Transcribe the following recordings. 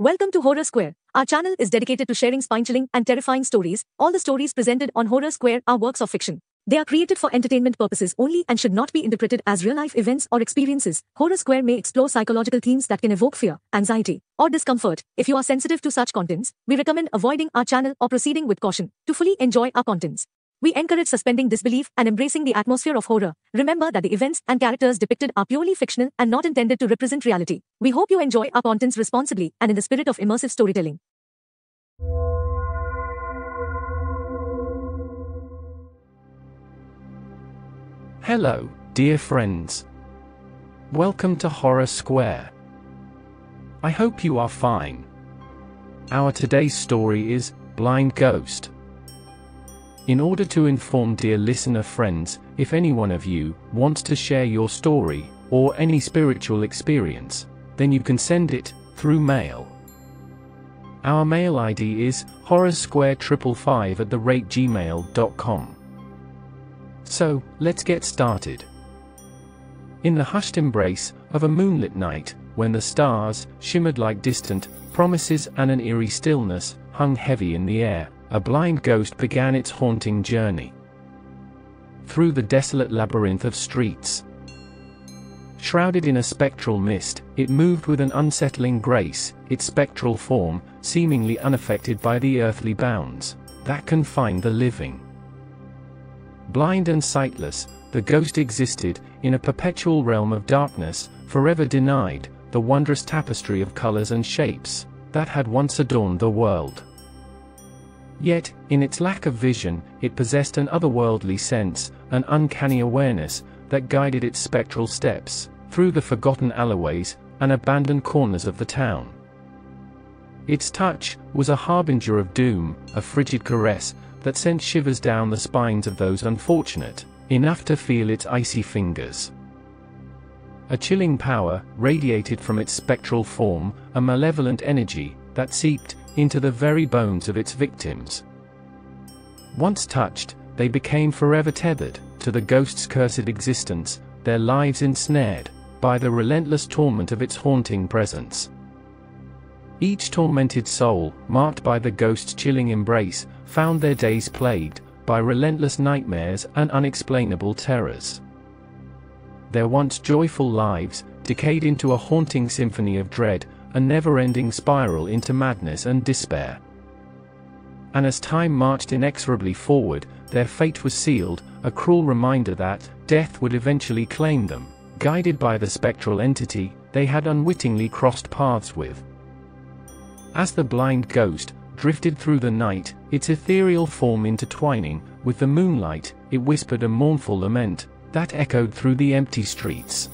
Welcome to Horror Square. Our channel is dedicated to sharing spine chilling and terrifying stories. All the stories presented on Horror Square are works of fiction. They are created for entertainment purposes only and should not be interpreted as real life events or experiences. Horror Square may explore psychological themes that can evoke fear, anxiety, or discomfort. If you are sensitive to such contents, we recommend avoiding our channel or proceeding with caution. To fully enjoy our contents, we encourage suspending disbelief and embracing the atmosphere of horror. Remember that the events and characters depicted are purely fictional and not intended to represent reality. We hope you enjoy our contents responsibly and in the spirit of immersive storytelling. Hello, dear friends. Welcome to Horror Square. I hope you are fine. Our today's story is Blind Ghost. In order to inform dear listener friends, if any one of you wants to share your story or any spiritual experience, then you can send it through mail. Our mail ID is horrorsquare555 at the rate gmail.com. So, let's get started. In the hushed embrace of a moonlit night, when the stars shimmered like distant promises and an eerie stillness hung heavy in the air, a blind ghost began its haunting journey. Through the desolate labyrinth of streets. Shrouded in a spectral mist, it moved with an unsettling grace, its spectral form seemingly unaffected by the earthly bounds that confine the living. Blind and sightless, the ghost existed, in a perpetual realm of darkness, forever denied, the wondrous tapestry of colors and shapes, that had once adorned the world. Yet, in its lack of vision, it possessed an otherworldly sense, an uncanny awareness, that guided its spectral steps, through the forgotten alleyways, and abandoned corners of the town. Its touch, was a harbinger of doom, a frigid caress, that sent shivers down the spines of those unfortunate, enough to feel its icy fingers. A chilling power radiated from its spectral form, a malevolent energy that seeped into the very bones of its victims. Once touched, they became forever tethered to the ghost's cursed existence, their lives ensnared by the relentless torment of its haunting presence. Each tormented soul, marked by the ghost's chilling embrace, found their days plagued by relentless nightmares and unexplainable terrors. Their once joyful lives decayed into a haunting symphony of dread, a never-ending spiral into madness and despair. And as time marched inexorably forward, their fate was sealed, a cruel reminder that death would eventually claim them, guided by the spectral entity they had unwittingly crossed paths with. As the blind ghost, drifted through the night, its ethereal form intertwining with the moonlight, it whispered a mournful lament that echoed through the empty streets.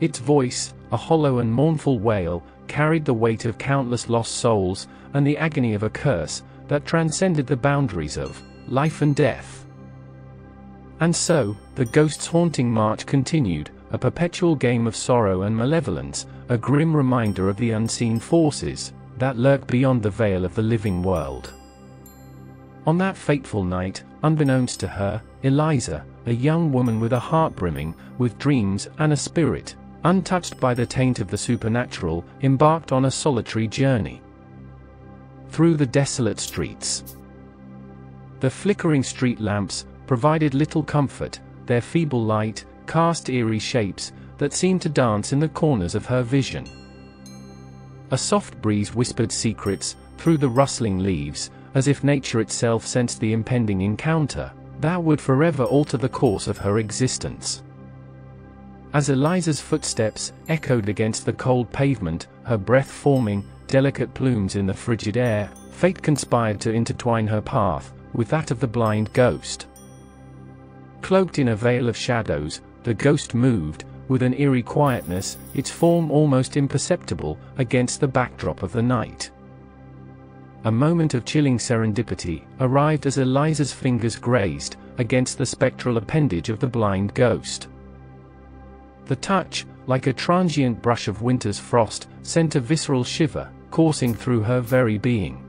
Its voice, a hollow and mournful wail, carried the weight of countless lost souls and the agony of a curse that transcended the boundaries of life and death. And so, the ghost's haunting march continued, a perpetual game of sorrow and malevolence, a grim reminder of the unseen forces that lurk beyond the veil of the living world. On that fateful night, unbeknownst to her, Eliza, a young woman with a heart brimming with dreams and a spirit, untouched by the taint of the supernatural, embarked on a solitary journey through the desolate streets. The flickering street lamps provided little comfort, their feeble light cast eerie shapes that seemed to dance in the corners of her vision. A soft breeze whispered secrets through the rustling leaves, as if nature itself sensed the impending encounter that would forever alter the course of her existence. As Eliza's footsteps echoed against the cold pavement, her breath forming delicate plumes in the frigid air, fate conspired to intertwine her path with that of the blind ghost. Cloaked in a veil of shadows, the ghost moved, with an eerie quietness, its form almost imperceptible, against the backdrop of the night. A moment of chilling serendipity arrived as Eliza's fingers grazed against the spectral appendage of the blind ghost. The touch, like a transient brush of winter's frost, sent a visceral shiver coursing through her very being.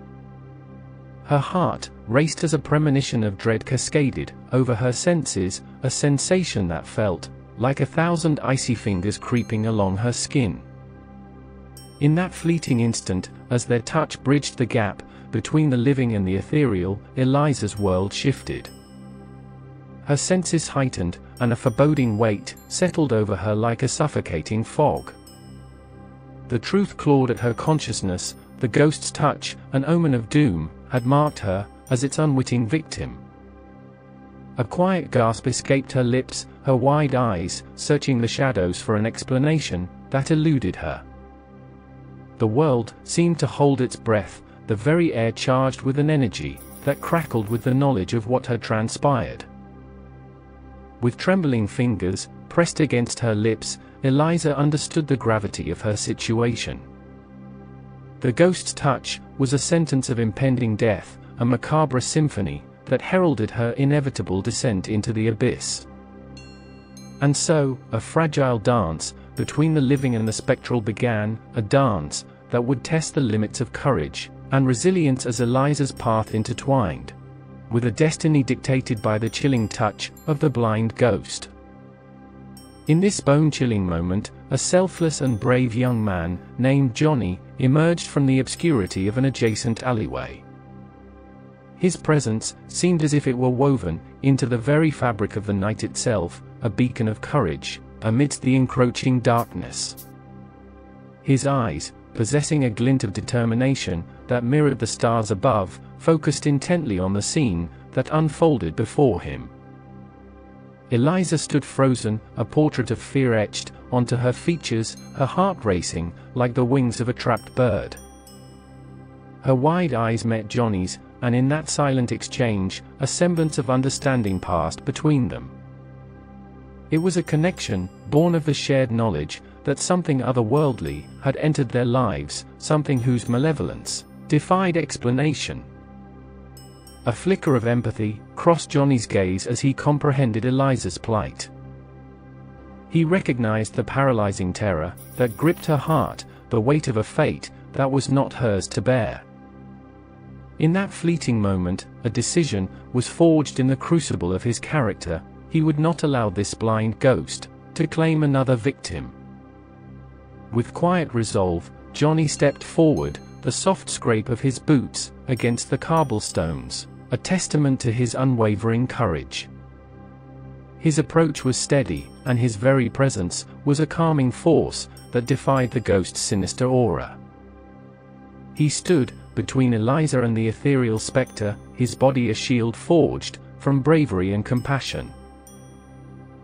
Her heart raced as a premonition of dread cascaded over her senses, a sensation that felt like a thousand icy fingers creeping along her skin. In that fleeting instant, as their touch bridged the gap between the living and the ethereal, Eliza's world shifted. Her senses heightened, and a foreboding weight settled over her like a suffocating fog. The truth clawed at her consciousness, the ghost's touch, an omen of doom, had marked her as its unwitting victim. A quiet gasp escaped her lips, her wide eyes searching the shadows for an explanation that eluded her. The world seemed to hold its breath, the very air charged with an energy that crackled with the knowledge of what had transpired. With trembling fingers pressed against her lips, Eliza understood the gravity of her situation. The ghost's touch was a sentence of impending death, a macabre symphony that heralded her inevitable descent into the abyss. And so, a fragile dance between the living and the spectral began, a dance that would test the limits of courage and resilience as Eliza's path intertwined with a destiny dictated by the chilling touch of the blind ghost. In this bone-chilling moment, a selfless and brave young man, named Johnny, emerged from the obscurity of an adjacent alleyway. His presence seemed as if it were woven into the very fabric of the night itself, a beacon of courage, amidst the encroaching darkness. His eyes, possessing a glint of determination that mirrored the stars above, focused intently on the scene that unfolded before him. Eliza stood frozen, a portrait of fear etched onto her features, her heart racing like the wings of a trapped bird. Her wide eyes met Johnny's, and in that silent exchange, a semblance of understanding passed between them. It was a connection, born of the shared knowledge, that something otherworldly had entered their lives, something whose malevolence defied explanation. A flicker of empathy crossed Johnny's gaze as he comprehended Eliza's plight. He recognized the paralyzing terror that gripped her heart, the weight of a fate that was not hers to bear. In that fleeting moment, a decision was forged in the crucible of his character, he would not allow this blind ghost to claim another victim. With quiet resolve, Johnny stepped forward, the soft scrape of his boots against the cobblestones a testament to his unwavering courage. His approach was steady, and his very presence was a calming force that defied the ghost's sinister aura. He stood between Eliza and the ethereal spectre, his body a shield forged from bravery and compassion.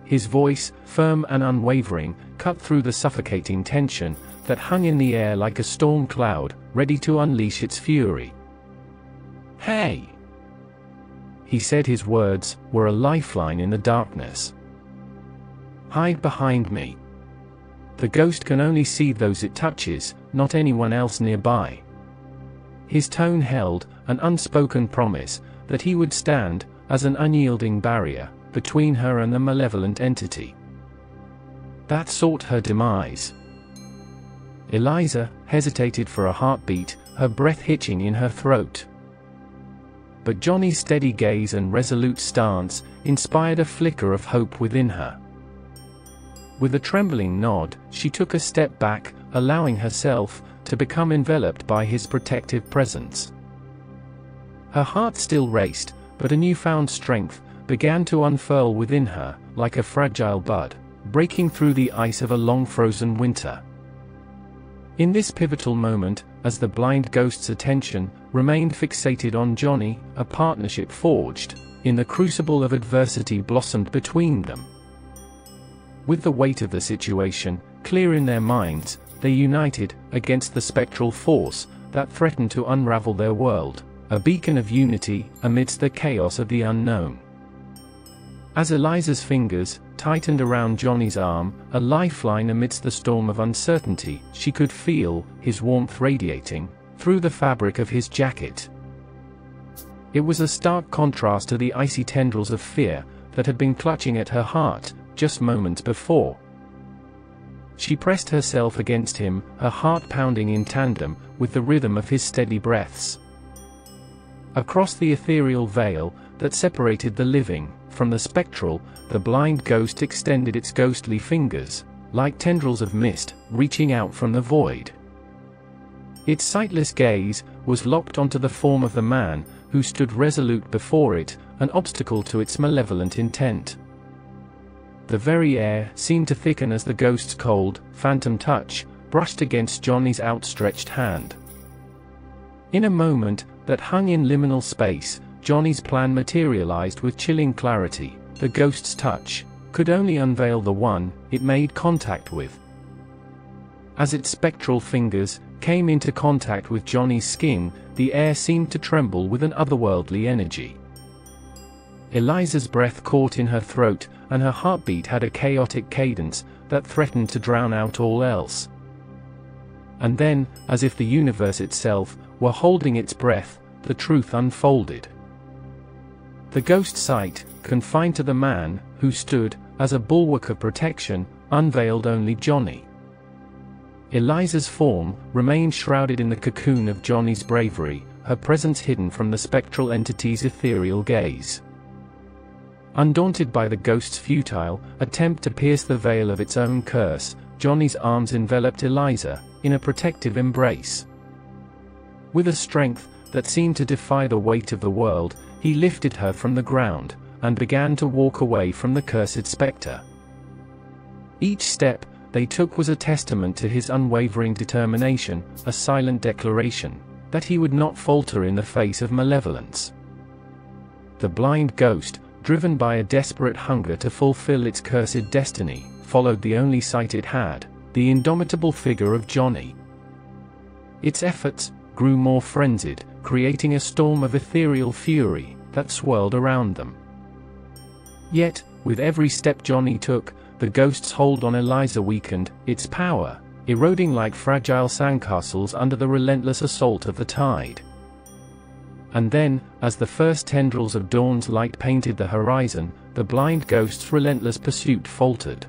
His voice, firm and unwavering, cut through the suffocating tension that hung in the air like a storm cloud, ready to unleash its fury. Hey! He said his words were a lifeline in the darkness. Hide behind me. The ghost can only see those it touches, not anyone else nearby. His tone held an unspoken promise that he would stand as an unyielding barrier between her and the malevolent entity. That sought her demise. Eliza hesitated for a heartbeat, her breath hitching in her throat but Johnny's steady gaze and resolute stance inspired a flicker of hope within her. With a trembling nod, she took a step back, allowing herself to become enveloped by his protective presence. Her heart still raced, but a newfound strength began to unfurl within her, like a fragile bud, breaking through the ice of a long frozen winter. In this pivotal moment, as the blind ghost's attention remained fixated on Johnny, a partnership forged in the crucible of adversity blossomed between them. With the weight of the situation clear in their minds, they united against the spectral force that threatened to unravel their world, a beacon of unity amidst the chaos of the unknown. As Eliza's fingers tightened around Johnny's arm, a lifeline amidst the storm of uncertainty, she could feel his warmth radiating through the fabric of his jacket. It was a stark contrast to the icy tendrils of fear that had been clutching at her heart just moments before. She pressed herself against him, her heart pounding in tandem with the rhythm of his steady breaths. Across the ethereal veil that separated the living from the spectral, the blind ghost extended its ghostly fingers, like tendrils of mist, reaching out from the void. Its sightless gaze was locked onto the form of the man who stood resolute before it, an obstacle to its malevolent intent. The very air seemed to thicken as the ghost's cold, phantom touch brushed against Johnny's outstretched hand. In a moment that hung in liminal space, Johnny's plan materialized with chilling clarity. The ghost's touch could only unveil the one it made contact with. As its spectral fingers came into contact with Johnny's skin, the air seemed to tremble with an otherworldly energy. Eliza's breath caught in her throat, and her heartbeat had a chaotic cadence that threatened to drown out all else. And then, as if the universe itself were holding its breath, the truth unfolded. The ghost sight, confined to the man, who stood, as a bulwark of protection, unveiled only Johnny. Eliza's form remained shrouded in the cocoon of Johnny's bravery, her presence hidden from the spectral entity's ethereal gaze. Undaunted by the ghost's futile attempt to pierce the veil of its own curse, Johnny's arms enveloped Eliza in a protective embrace. With a strength that seemed to defy the weight of the world, he lifted her from the ground and began to walk away from the cursed spectre. Each step they took was a testament to his unwavering determination, a silent declaration that he would not falter in the face of malevolence. The blind ghost, driven by a desperate hunger to fulfill its cursed destiny, followed the only sight it had, the indomitable figure of Johnny. Its efforts grew more frenzied, creating a storm of ethereal fury that swirled around them. Yet, with every step Johnny took, the ghost's hold on Eliza weakened, its power, eroding like fragile sandcastles under the relentless assault of the tide. And then, as the first tendrils of dawn's light painted the horizon, the blind ghost's relentless pursuit faltered.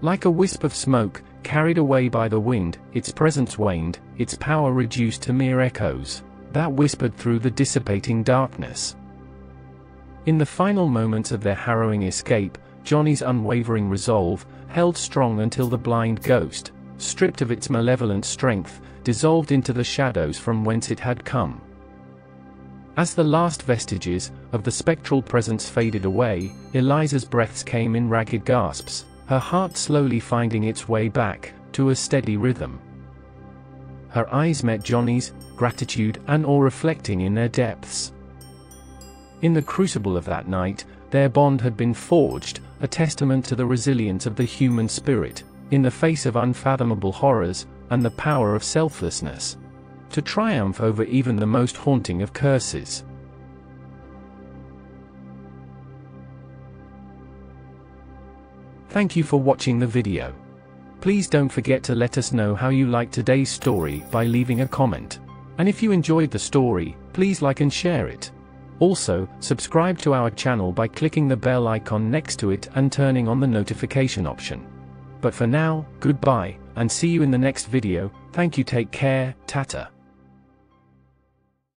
Like a wisp of smoke, carried away by the wind, its presence waned, its power reduced to mere echoes, that whispered through the dissipating darkness. In the final moments of their harrowing escape, Johnny's unwavering resolve held strong until the blind ghost, stripped of its malevolent strength, dissolved into the shadows from whence it had come. As the last vestiges of the spectral presence faded away, Eliza's breaths came in ragged gasps, her heart slowly finding its way back to a steady rhythm. Her eyes met Johnny's, gratitude and awe reflecting in their depths. In the crucible of that night, their bond had been forged, a testament to the resilience of the human spirit, in the face of unfathomable horrors, and the power of selflessness. To triumph over even the most haunting of curses. Thank you for watching the video. Please don't forget to let us know how you liked today's story by leaving a comment. And if you enjoyed the story, please like and share it. Also, subscribe to our channel by clicking the bell icon next to it and turning on the notification option. But for now, goodbye, and see you in the next video, thank you take care, Tata.